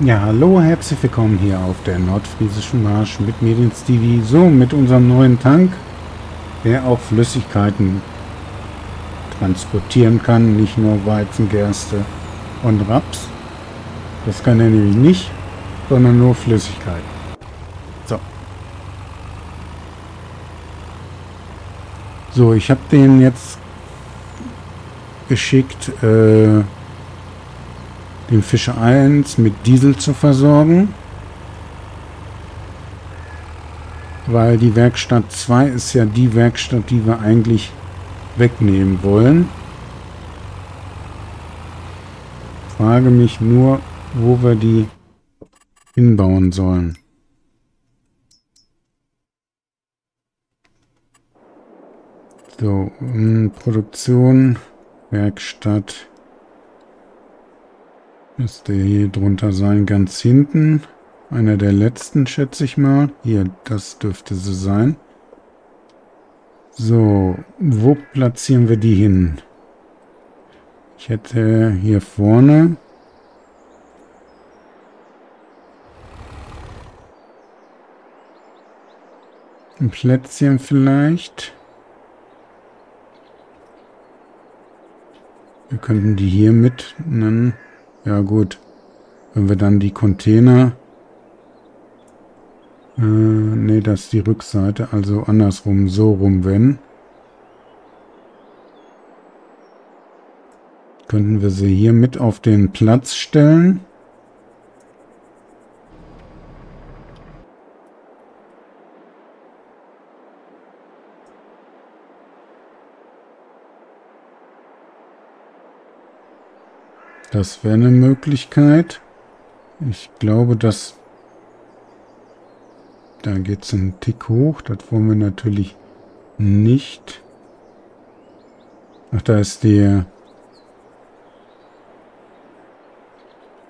Ja, hallo, herzlich willkommen hier auf der nordfriesischen Marsch mit mir, den Stevie. So, mit unserem neuen Tank, der auch Flüssigkeiten transportieren kann, nicht nur Weizen, Gerste und Raps. Das kann er nämlich nicht, sondern nur Flüssigkeit. So. So, ich habe den jetzt geschickt, äh, den Fischer 1 mit Diesel zu versorgen. Weil die Werkstatt 2 ist ja die Werkstatt, die wir eigentlich wegnehmen wollen. Frage mich nur, wo wir die hinbauen sollen. So, Produktion, Werkstatt. Müsste hier drunter sein, ganz hinten. Einer der letzten, schätze ich mal. Hier, das dürfte sie sein. So, wo platzieren wir die hin? Ich hätte hier vorne... Ein Plätzchen vielleicht. Wir könnten die hier mit nennen. Ja gut. Wenn wir dann die Container... Äh, ne, das ist die Rückseite. Also andersrum, so rum, wenn. Könnten wir sie hier mit auf den Platz stellen. Das wäre eine Möglichkeit. Ich glaube, dass... Da geht es einen Tick hoch. Das wollen wir natürlich nicht. Ach, da ist der...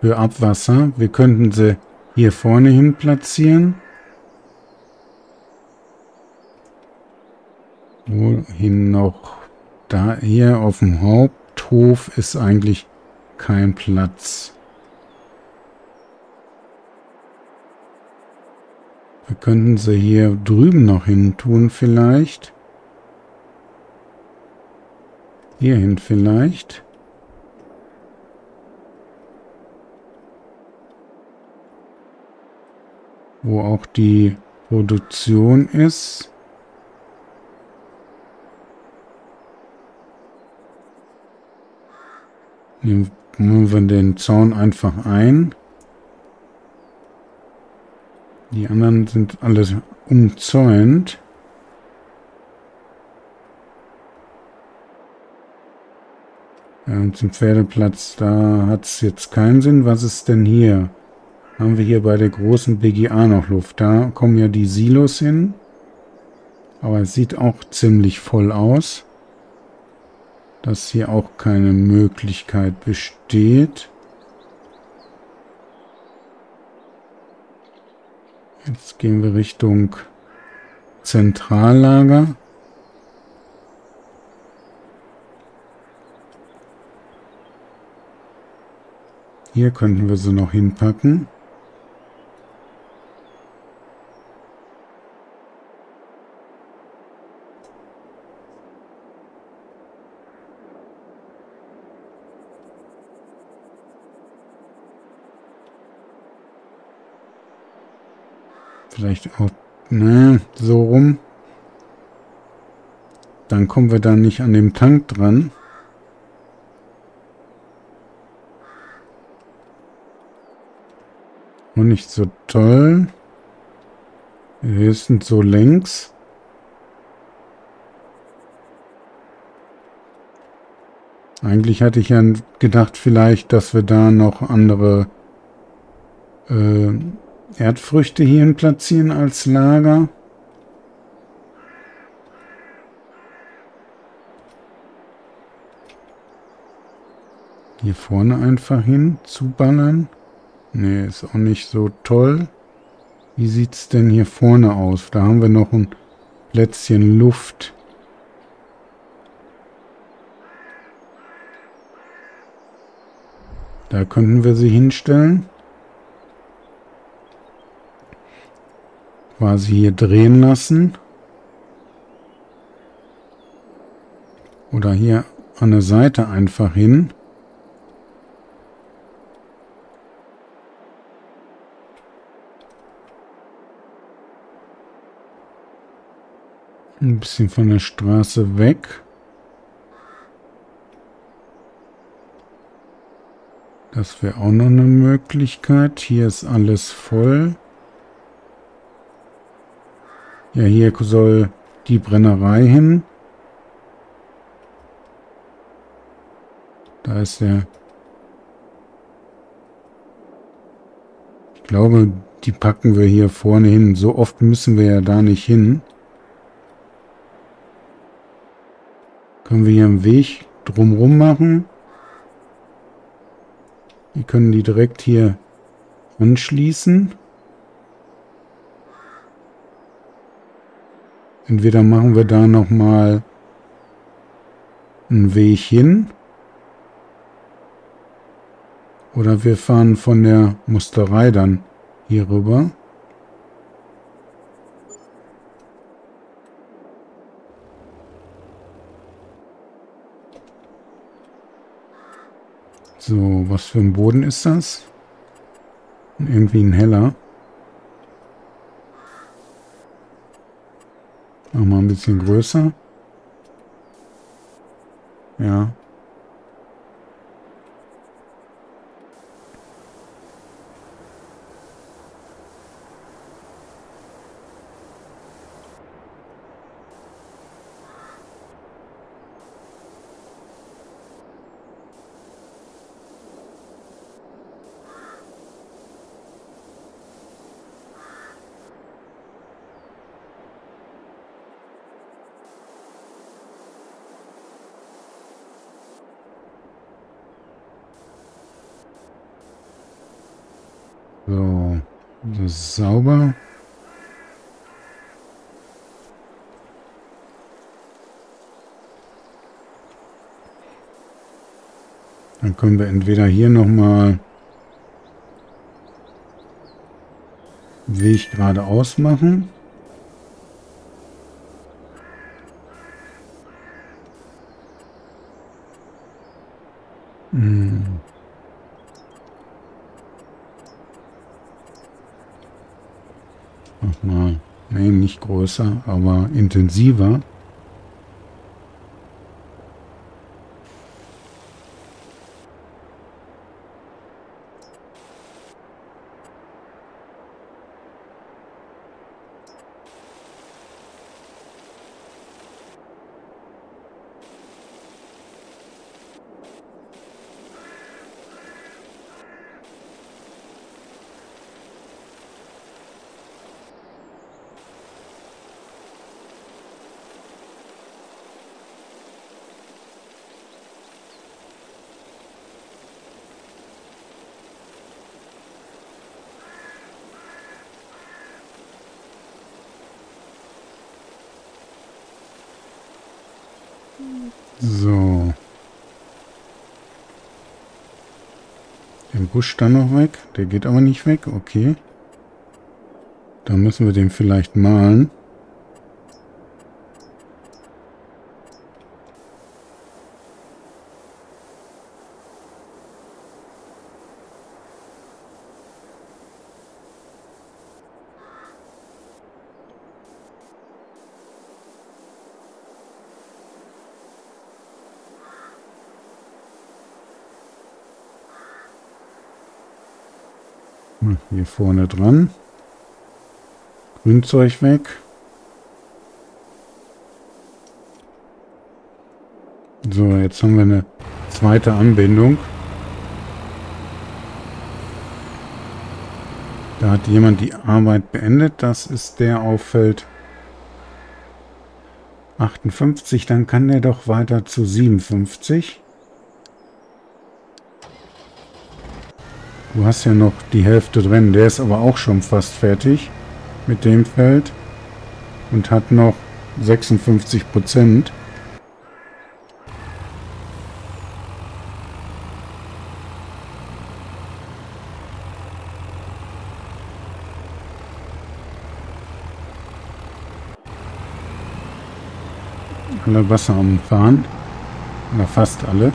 Für Abwasser. Wir könnten sie hier vorne hin platzieren. Wohin noch? Da hier auf dem Haupthof ist eigentlich kein Platz. Wir könnten sie hier drüben noch hin tun vielleicht. Hierhin vielleicht. Wo auch die Produktion ist. Nehmen Nehmen wir den Zaun einfach ein. Die anderen sind alles umzäunt. Ja, und zum Pferdeplatz, da hat es jetzt keinen Sinn. Was ist denn hier? Haben wir hier bei der großen BGA noch Luft? Da kommen ja die Silos hin. Aber es sieht auch ziemlich voll aus dass hier auch keine Möglichkeit besteht. Jetzt gehen wir Richtung Zentrallager. Hier könnten wir sie noch hinpacken. Vielleicht auch, ne, so rum. Dann kommen wir da nicht an dem Tank dran. Und nicht so toll. Höchstens so längs. Eigentlich hatte ich ja gedacht vielleicht, dass wir da noch andere äh, Erdfrüchte hierhin platzieren als Lager. Hier vorne einfach hin, zuballern. Ne, ist auch nicht so toll. Wie sieht es denn hier vorne aus? Da haben wir noch ein Plätzchen Luft. Da könnten wir sie hinstellen. Quasi hier drehen lassen. Oder hier an der Seite einfach hin. Ein bisschen von der Straße weg. Das wäre auch noch eine Möglichkeit. Hier ist alles voll. Ja, hier soll die Brennerei hin. Da ist der... Ich glaube, die packen wir hier vorne hin. So oft müssen wir ja da nicht hin. Können wir hier einen Weg drumrum machen. Wir können die direkt hier anschließen. Entweder machen wir da nochmal einen Weg hin. Oder wir fahren von der Musterei dann hier rüber. So, was für ein Boden ist das? Irgendwie ein heller. Wir ein bisschen größer. Ja, So, das ist sauber. Dann können wir entweder hier nochmal Weg geradeaus machen. Hm. Nochmal, nee, nicht größer, aber intensiver. So. Den Busch dann noch weg. Der geht aber nicht weg. Okay. Da müssen wir den vielleicht malen. Hier vorne dran. Grünzeug weg. So, jetzt haben wir eine zweite Anbindung. Da hat jemand die Arbeit beendet. Das ist der auf Feld 58. Dann kann der doch weiter zu 57. Du hast ja noch die Hälfte drin. Der ist aber auch schon fast fertig mit dem Feld und hat noch 56 Prozent. Alle Wasser am Fahren. Oder fast alle.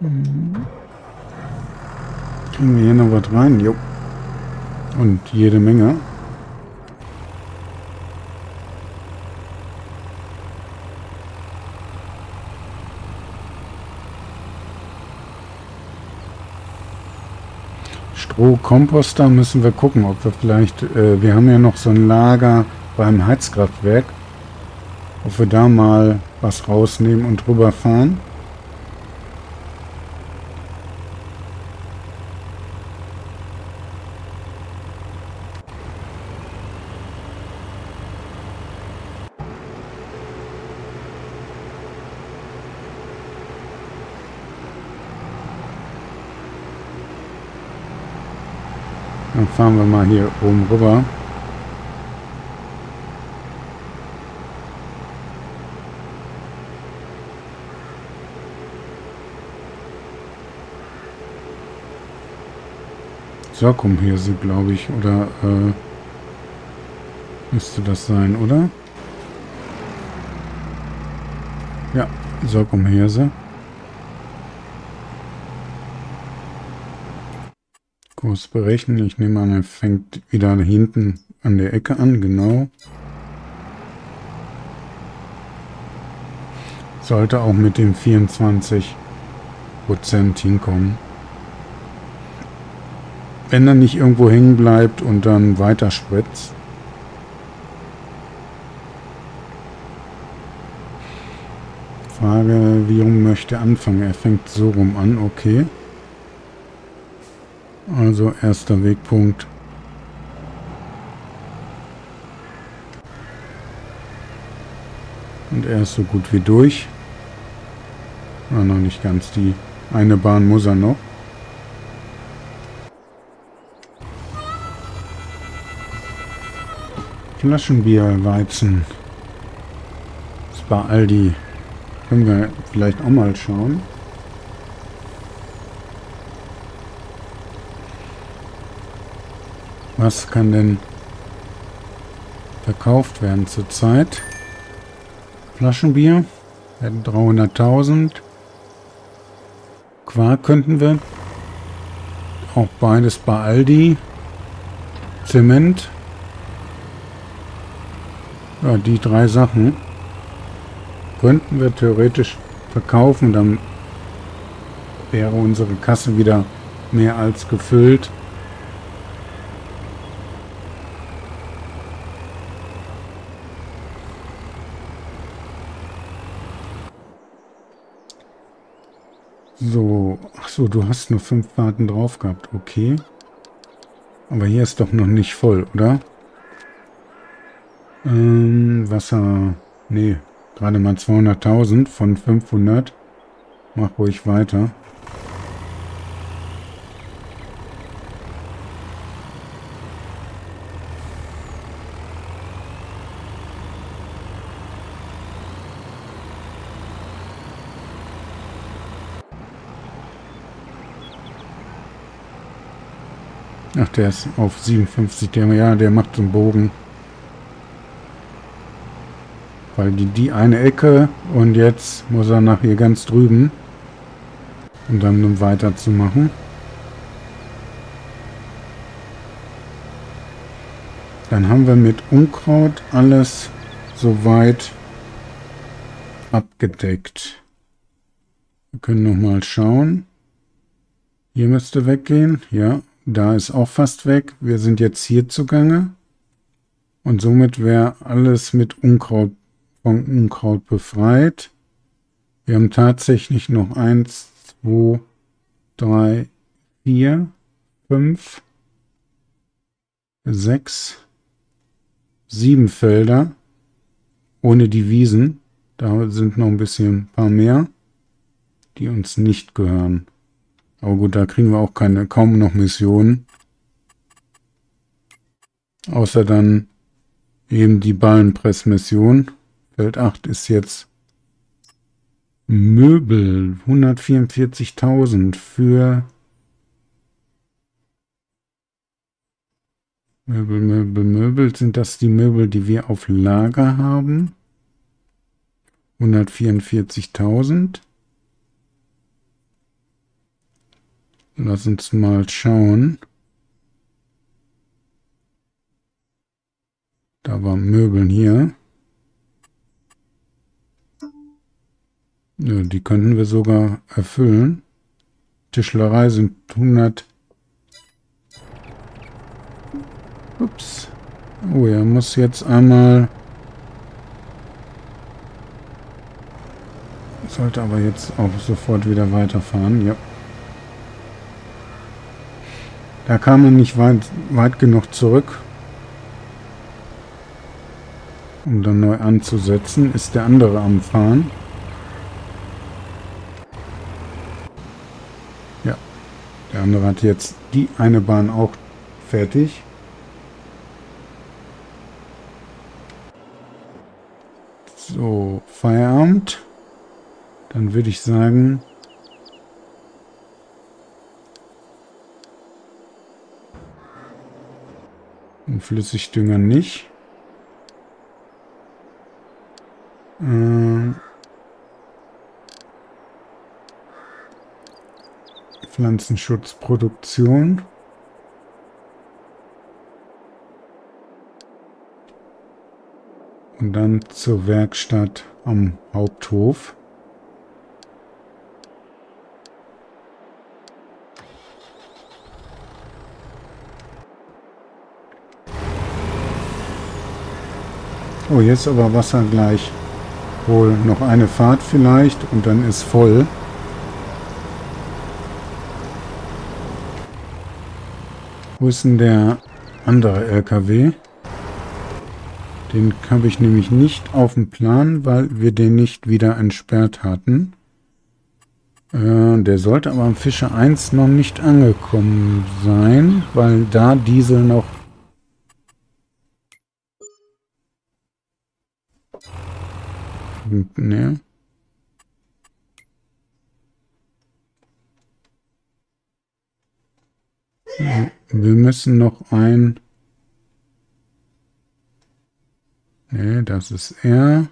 Kriegen wir hier noch was rein? Jo. Und jede Menge. Strohkomposter müssen wir gucken, ob wir vielleicht, äh, wir haben ja noch so ein Lager beim Heizkraftwerk, ob wir da mal was rausnehmen und drüber Dann fahren wir mal hier oben rüber. Sorghumhirse, glaube ich, oder äh, müsste das sein, oder? Ja, Sorghumhirse. Kurs. Ich nehme an, er fängt wieder hinten an der Ecke an, genau. Sollte auch mit dem 24 Prozent hinkommen. Wenn er nicht irgendwo hängen bleibt und dann weiter spritzt. Frage, wie rum möchte anfangen? Er fängt so rum an, okay. Also erster Wegpunkt. Und er ist so gut wie durch. War noch nicht ganz die eine Bahn muss er noch. Flaschenbier, Weizen. Das bei Aldi. Können wir vielleicht auch mal schauen. Was kann denn verkauft werden zurzeit? Flaschenbier werden 300.000. Quark könnten wir. Auch beides bei Aldi. Zement. Ja, die drei Sachen könnten wir theoretisch verkaufen. Dann wäre unsere Kasse wieder mehr als gefüllt. So, ach so, du hast nur fünf Fahrten drauf gehabt, okay. Aber hier ist doch noch nicht voll, oder? Ähm, Wasser, nee, gerade mal 200.000 von 500. Mach ruhig weiter. Ach, der ist auf 57. Der, ja, der macht so einen Bogen. Weil die, die eine Ecke und jetzt muss er nach hier ganz drüben. Um dann weiterzumachen. Dann haben wir mit Unkraut alles soweit abgedeckt. Wir können nochmal schauen. Hier müsste weggehen. Ja, da ist auch fast weg. Wir sind jetzt hier zugange. Und somit wäre alles mit Unkraut von Unkraut befreit. Wir haben tatsächlich noch eins, zwei, drei, vier, fünf, sechs, sieben Felder ohne die Wiesen. Da sind noch ein bisschen ein paar mehr, die uns nicht gehören. Aber gut, da kriegen wir auch keine, kaum noch Missionen. Außer dann eben die Ballenpressmission. Feld 8 ist jetzt Möbel. 144.000 für Möbel, Möbel, Möbel. Sind das die Möbel, die wir auf Lager haben? 144.000. Lass uns mal schauen. Da waren Möbeln hier. Ja, die könnten wir sogar erfüllen. Tischlerei sind 100. Ups. Oh, er muss jetzt einmal... Sollte aber jetzt auch sofort wieder weiterfahren. Ja. Da kam er nicht weit, weit genug zurück. Um dann neu anzusetzen. Ist der andere am Fahren. Der andere hat jetzt die eine Bahn auch fertig. So, Feierabend. Dann würde ich sagen... Und Flüssigdünger nicht. Äh... Pflanzenschutzproduktion. Und dann zur Werkstatt am Haupthof. Oh, jetzt aber Wasser gleich. Wohl noch eine Fahrt vielleicht und dann ist voll. Wo ist denn der andere LKW? Den habe ich nämlich nicht auf dem Plan, weil wir den nicht wieder entsperrt hatten. Äh, der sollte aber am Fischer 1 noch nicht angekommen sein, weil da Diesel noch... Ne? Wir müssen noch ein... Ne, das ist er.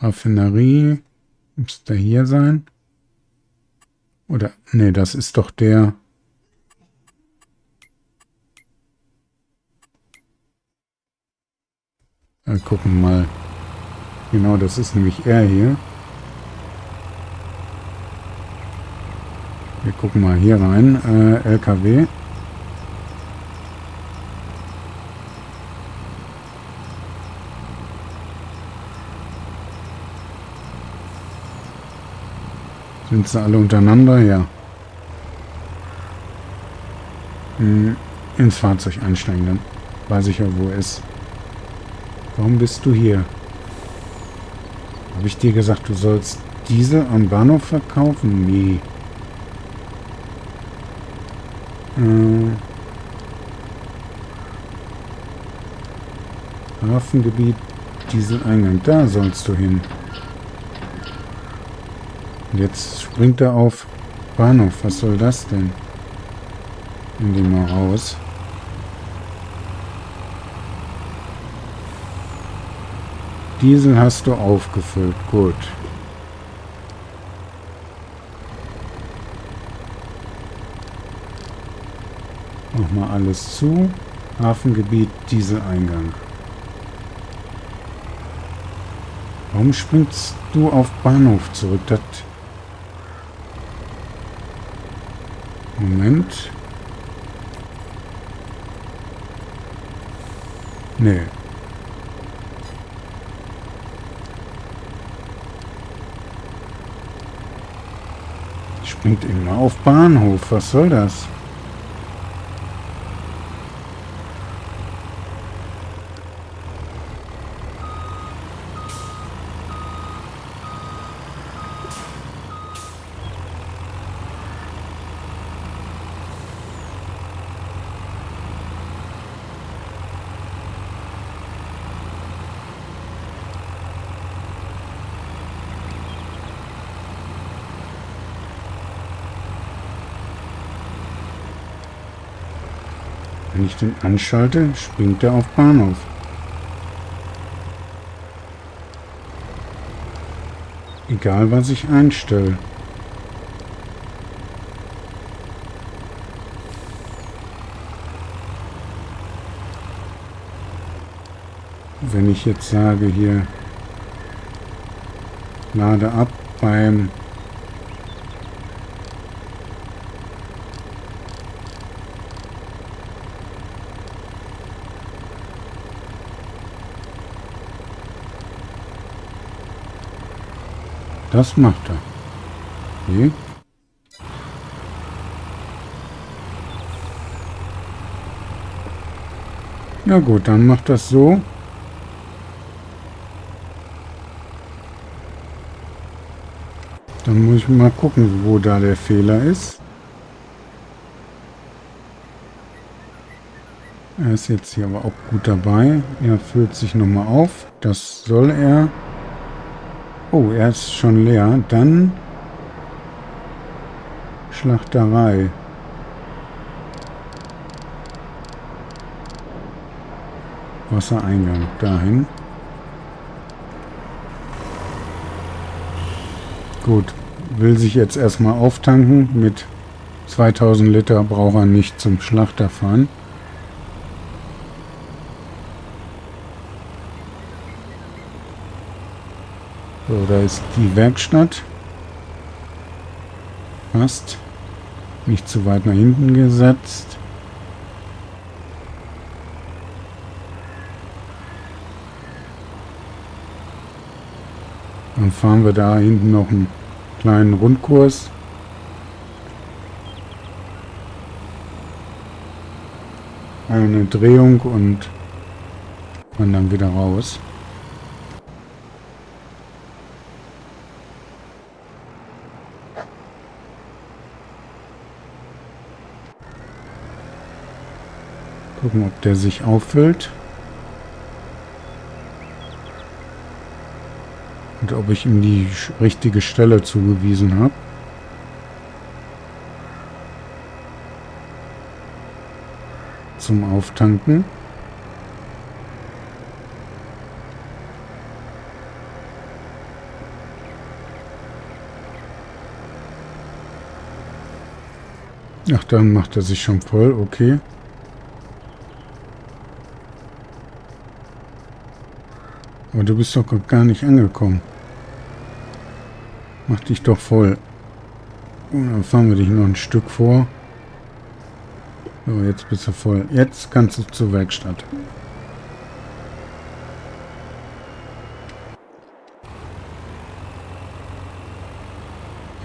Raffinerie. Muss der hier sein? Oder, ne, das ist doch der... Ja, gucken mal. Genau, das ist nämlich er hier. Wir gucken mal hier rein. Äh, LKW. Sind sie alle untereinander? Ja. Hm, ins Fahrzeug einsteigen, dann weiß ich ja, wo er ist. Warum bist du hier? Habe ich dir gesagt, du sollst diese am Bahnhof verkaufen? Nee. Äh, Hafengebiet, Dieseleingang. Da sollst du hin. Jetzt springt er auf Bahnhof. Was soll das denn? Nimm den mal raus. Diesel hast du aufgefüllt. Gut. Nochmal alles zu. Hafengebiet, Dieseleingang. Warum springst du auf Bahnhof zurück? Das Moment. Nee. Springt immer auf Bahnhof. Was soll das? Ich den anschalte, springt er auf Bahnhof. Egal, was ich einstelle. Wenn ich jetzt sage hier, lade ab beim Das macht er. Okay. Ja gut, dann macht das so. Dann muss ich mal gucken, wo da der Fehler ist. Er ist jetzt hier aber auch gut dabei. Er füllt sich nochmal auf. Das soll er. Oh, er ist schon leer. Dann Schlachterei. Wassereingang dahin. Gut, will sich jetzt erstmal auftanken. Mit 2000 Liter braucht er nicht zum Schlachter fahren. So, da ist die Werkstatt. Fast. Nicht zu weit nach hinten gesetzt. Dann fahren wir da hinten noch einen kleinen Rundkurs. Eine Drehung und dann wieder raus. Gucken, ob der sich auffüllt. Und ob ich ihm die richtige Stelle zugewiesen habe. Zum Auftanken. Ach, dann macht er sich schon voll, okay. Aber du bist doch gar nicht angekommen. Mach dich doch voll. Und dann fahren wir dich noch ein Stück vor. So, jetzt bist du voll. Jetzt kannst du zur Werkstatt.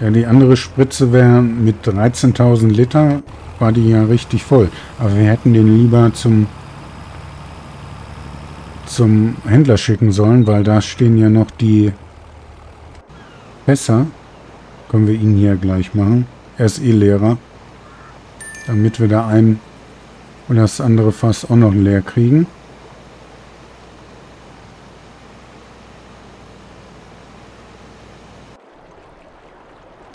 Ja, die andere Spritze wäre mit 13.000 Liter, war die ja richtig voll. Aber wir hätten den lieber zum zum Händler schicken sollen, weil da stehen ja noch die Fässer. Können wir ihn hier gleich machen. Er ist eh leerer. Damit wir da ein und das andere Fass auch noch leer kriegen.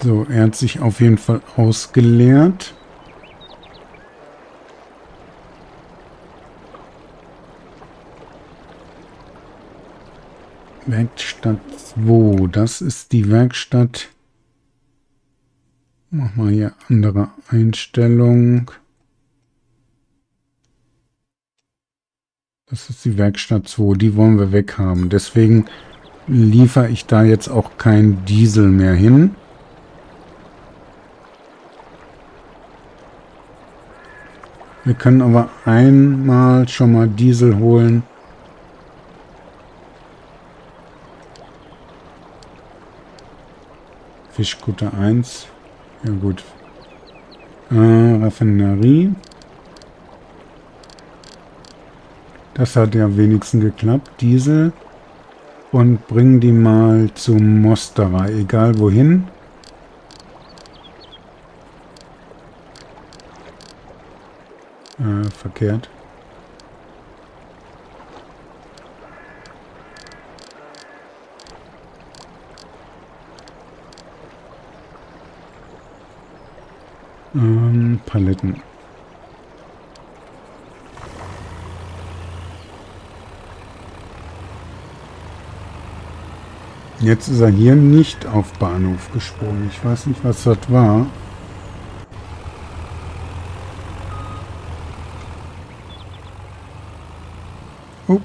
So, er hat sich auf jeden Fall ausgeleert. Werkstatt 2. Das ist die Werkstatt. Mach mal hier andere Einstellung. Das ist die Werkstatt 2. Die wollen wir weghaben. Deswegen liefere ich da jetzt auch kein Diesel mehr hin. Wir können aber einmal schon mal Diesel holen Fischkutter 1. Ja gut. Äh, Raffinerie. Das hat ja wenigstens geklappt. Diesel. Und bringen die mal zum Mosterer. Egal wohin. Äh, verkehrt. Paletten Jetzt ist er hier nicht auf Bahnhof gesprungen. Ich weiß nicht, was das war. Oh.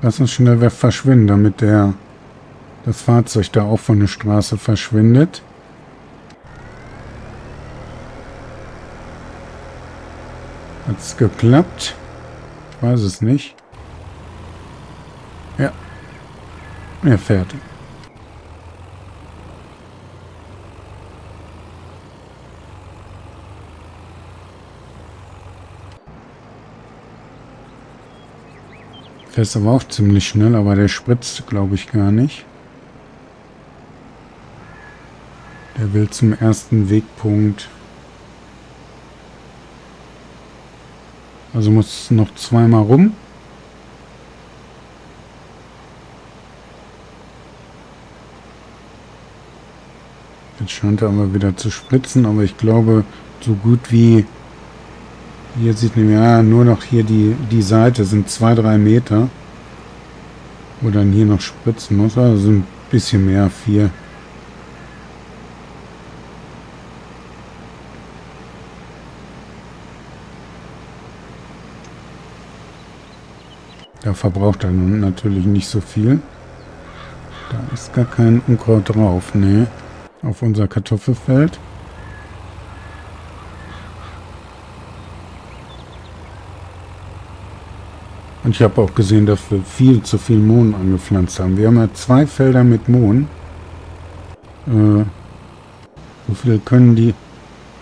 Lass uns schnell verschwinden, damit der das Fahrzeug da auch von der Straße verschwindet. Hat es geklappt? Ich weiß es nicht. Ja. Er fährt. Fährst aber auch ziemlich schnell, aber der spritzt, glaube ich, gar nicht. Der will zum ersten Wegpunkt. Also muss noch zweimal rum. Jetzt scheint er aber wieder zu spritzen, aber ich glaube, so gut wie hier sieht man ja nur noch hier die, die Seite sind zwei, drei Meter. Wo dann hier noch spritzen muss. Also ein bisschen mehr, vier. Da verbraucht er nun natürlich nicht so viel. Da ist gar kein Unkraut drauf, ne? Auf unser Kartoffelfeld. Und ich habe auch gesehen, dass wir viel zu viel Mohn angepflanzt haben. Wir haben ja zwei Felder mit Mohn. Äh, so viel können die,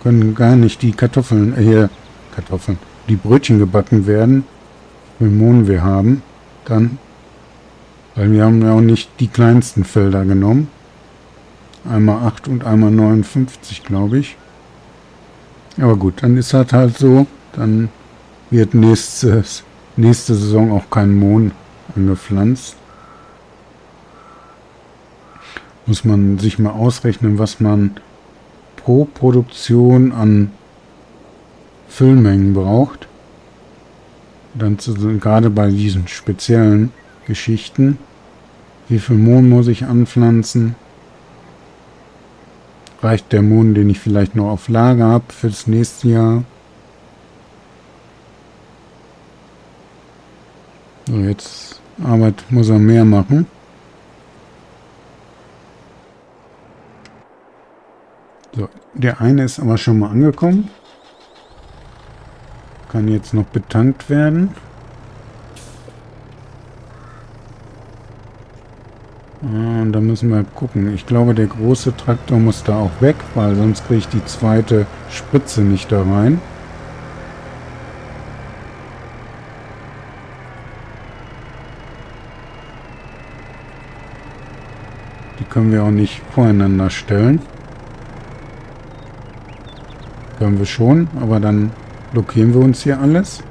können gar nicht die Kartoffeln, äh, Kartoffeln, die Brötchen gebacken werden, Mohn wir haben, dann, weil wir haben ja auch nicht die kleinsten Felder genommen. Einmal 8 und einmal 59, glaube ich. Aber gut, dann ist das halt so. Dann wird nächstes, nächste Saison auch kein Mohn angepflanzt. Muss man sich mal ausrechnen, was man pro Produktion an Füllmengen braucht dann zu, gerade bei diesen speziellen Geschichten, wie viel Mohn muss ich anpflanzen? Reicht der Mohn, den ich vielleicht noch auf Lager habe für das nächste Jahr? So, jetzt Arbeit muss er mehr machen. So, der eine ist aber schon mal angekommen. Kann jetzt noch betankt werden. Ah, und da müssen wir gucken. Ich glaube, der große Traktor muss da auch weg, weil sonst kriege ich die zweite Spritze nicht da rein. Die können wir auch nicht voreinander stellen. Können wir schon, aber dann Blockieren wir uns hier alles?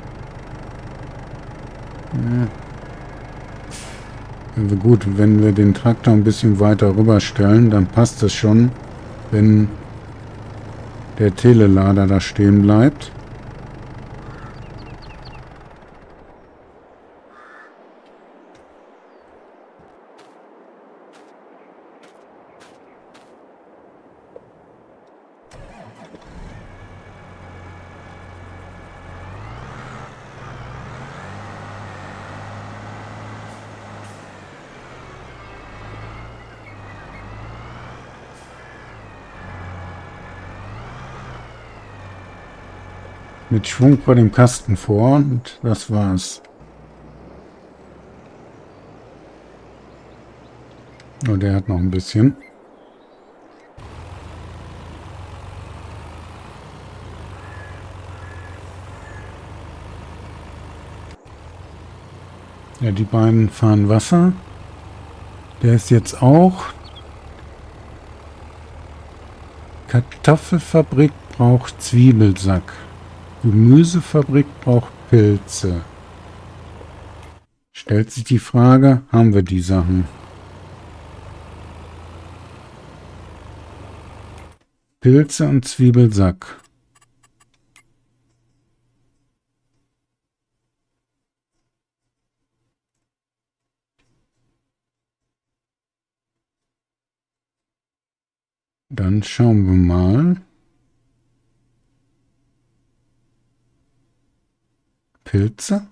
Ja. Wir gut, wenn wir den Traktor ein bisschen weiter rüber stellen, dann passt es schon, wenn der Telelader da stehen bleibt. Mit Schwung vor dem Kasten vor und das war's. Oh, der hat noch ein bisschen. Ja, die beiden fahren Wasser. Der ist jetzt auch. Kartoffelfabrik braucht Zwiebelsack. Gemüsefabrik braucht Pilze. Stellt sich die Frage, haben wir die Sachen? Pilze und Zwiebelsack. Dann schauen wir mal. Pilze.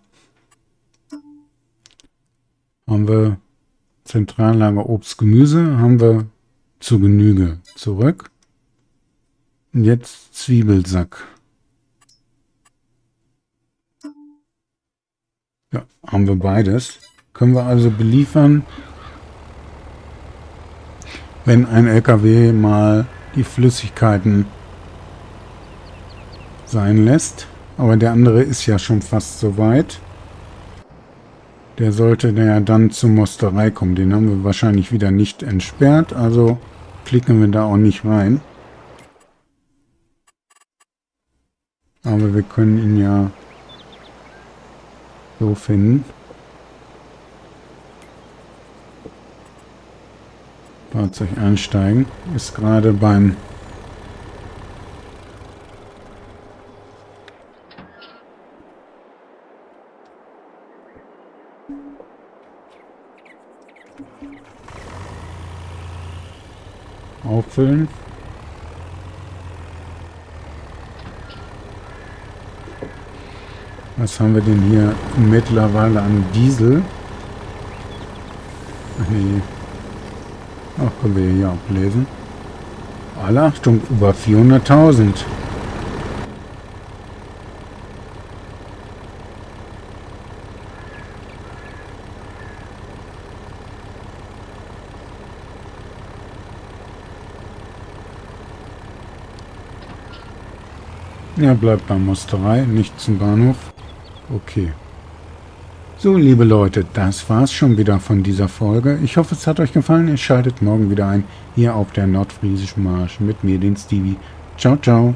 Haben wir Zentrallager Obst, Gemüse. Haben wir zu Genüge zurück. Und jetzt Zwiebelsack. Ja, haben wir beides. Können wir also beliefern, wenn ein LKW mal die Flüssigkeiten sein lässt. Aber der andere ist ja schon fast so weit. Der sollte ja dann zur Mosterei kommen. Den haben wir wahrscheinlich wieder nicht entsperrt. Also klicken wir da auch nicht rein. Aber wir können ihn ja so finden. Fahrzeug einsteigen. Ist gerade beim auffüllen. Was haben wir denn hier mittlerweile an Diesel? Ach nee. Ach, können wir hier ablesen. Alle Achtung, über 400.000. Ja, bleibt beim Musterei, nicht zum Bahnhof. Okay. So, liebe Leute, das war's schon wieder von dieser Folge. Ich hoffe, es hat euch gefallen. Ihr schaltet morgen wieder ein, hier auf der Nordfriesischen Marsch mit mir, den Stevie. Ciao, ciao.